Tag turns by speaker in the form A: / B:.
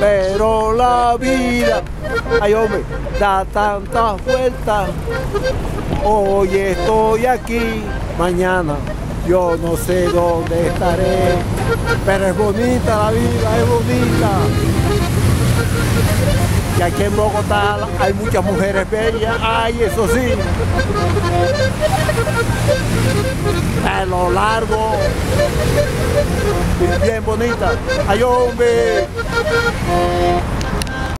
A: Pero la vida, ay hombre, da tantas vueltas. Hoy estoy aquí, mañana yo no sé dónde estaré. Pero es bonita la vida, es bonita. Y aquí en Bogotá hay muchas mujeres bellas, ay, eso sí. Pelo largo, y bien bonita. Ay, hombre.